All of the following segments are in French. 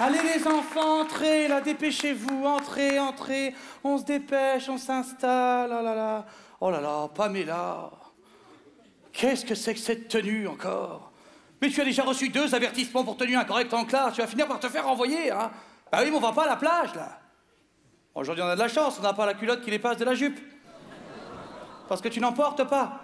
Allez les enfants, entrez, là, dépêchez-vous, entrez, entrez. On se dépêche, on s'installe, oh là là. Oh là là, Pamela. Qu'est-ce que c'est que cette tenue encore? Mais tu as déjà reçu deux avertissements pour tenue incorrecte en classe, tu vas finir par te faire renvoyer, hein Bah oui, mais on va pas à la plage, là. Aujourd'hui, on a de la chance, on n'a pas la culotte qui les passe de la jupe. Parce que tu n'en portes pas.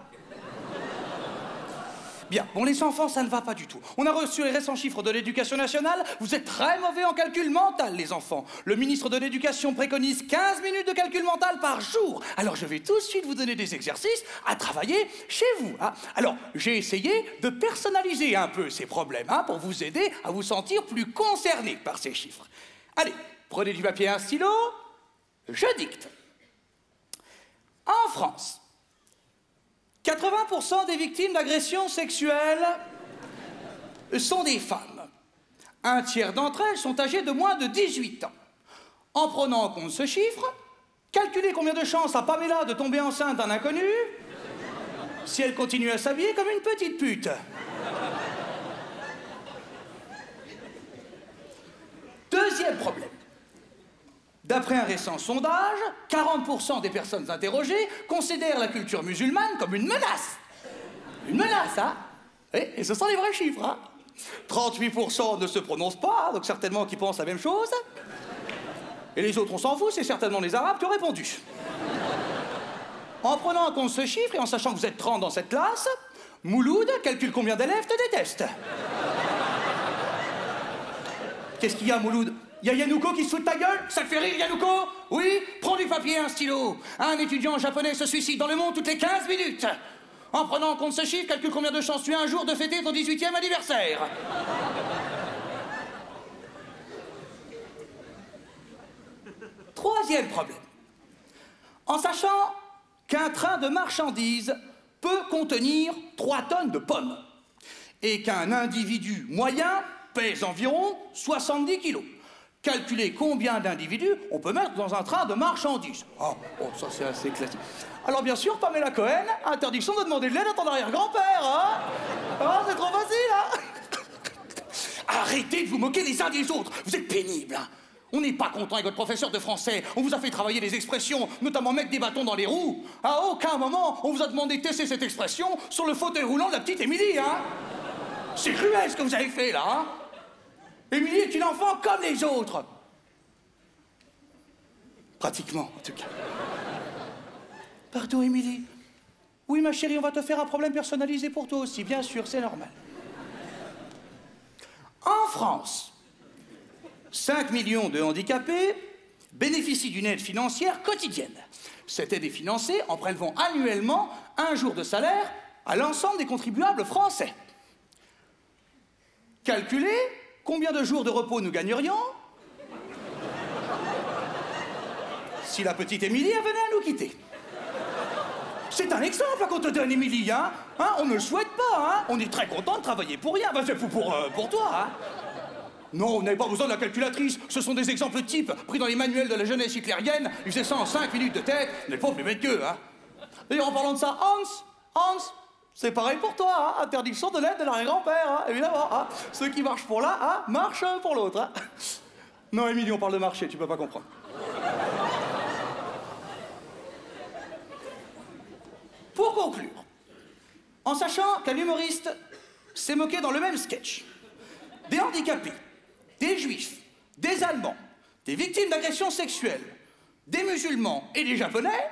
Bien, bon, les enfants, ça ne va pas du tout. On a reçu les récents chiffres de l'éducation nationale. Vous êtes très mauvais en calcul mental, les enfants. Le ministre de l'Éducation préconise 15 minutes de calcul mental par jour. Alors, je vais tout de suite vous donner des exercices à travailler chez vous. hein. Alors, j'ai essayé de personnaliser un peu ces problèmes hein, pour vous aider à vous sentir plus concerné par ces chiffres. Allez, prenez du papier et un stylo. Je dicte. En France, 80% des victimes d'agressions sexuelles sont des femmes. Un tiers d'entre elles sont âgées de moins de 18 ans. En prenant en compte ce chiffre, calculez combien de chances a Pamela de tomber enceinte d'un inconnu si elle continue à s'habiller comme une petite pute. Deuxième problème. Un récent sondage, 40% des personnes interrogées considèrent la culture musulmane comme une menace. Une menace, hein et, et ce sont les vrais chiffres, hein 38% ne se prononcent pas, donc certainement qui pensent la même chose. Et les autres, on s'en fout, c'est certainement les Arabes qui ont répondu. En prenant en compte ce chiffre et en sachant que vous êtes 30 dans cette classe, Mouloud calcule combien d'élèves te détestent. Qu'est-ce qu'il y a, Mouloud? Il y a Yanouko qui se fout de ta gueule? Ça te fait rire, Yanouko Oui? Prends du papier et un stylo. Un étudiant japonais se suicide dans le monde toutes les 15 minutes. En prenant en compte ce chiffre, calcule combien de chances tu as un jour de fêter ton 18e anniversaire. Troisième problème. En sachant qu'un train de marchandises peut contenir 3 tonnes de pommes et qu'un individu moyen pèse environ 70 kilos. Calculez combien d'individus on peut mettre dans un train de marchandises. Ah, oh, ça c'est assez classique. Alors bien sûr, Pamela Cohen, interdiction de demander de l'aide à ton arrière-grand-père, hein Ah, c'est trop facile, hein Arrêtez de vous moquer les uns des autres, vous êtes pénibles. hein. On n'est pas content avec votre professeur de français. On vous a fait travailler des expressions, notamment mettre des bâtons dans les roues. À aucun moment, on vous a demandé de tester cette expression sur le fauteuil roulant de la petite Émilie, hein C'est cruel ce que vous avez fait, là, hein Émilie est une enfant comme les autres. Pratiquement, en tout cas. Pardon, Émilie. Oui, ma chérie, on va te faire un problème personnalisé pour toi aussi, bien sûr, c'est normal. En France, 5 millions de handicapés bénéficient d'une aide financière quotidienne. Cette aide est financée en prélevant annuellement un jour de salaire à l'ensemble des contribuables français. Calculez combien de jours de repos nous gagnerions si la petite Émilie venait à nous quitter. C'est un exemple qu'on te donne, Émilie, hein, Hein, On ne le souhaite pas, hein On est très content de travailler pour rien. Ben, c'est pour, pour, euh, toi, hein Non, vous n'avez pas besoin de la calculatrice. Ce sont des exemples types pris dans les manuels de la jeunesse hitlérienne. Ils faisaient ça en 5 minutes de tête. N'êtes pas plus bête qu'eux, hein D'ailleurs, en parlant de ça, Hans, Hans, c'est pareil pour toi, hein Interdiction de l'aide de l'arrière-grand-père, hein, évidemment. Hein Ceux qui marchent pour l'un, marchent pour l'autre. Non, Émilie, on parle de marché, tu peux pas comprendre. Pour conclure, en sachant qu'un humoriste s'est moqué dans le même sketch des handicapés, des juifs, des allemands, des victimes d'agressions sexuelles, des musulmans et des japonais,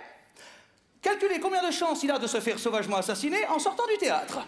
calculez combien de chances il a de se faire sauvagement assassiner en sortant du théâtre.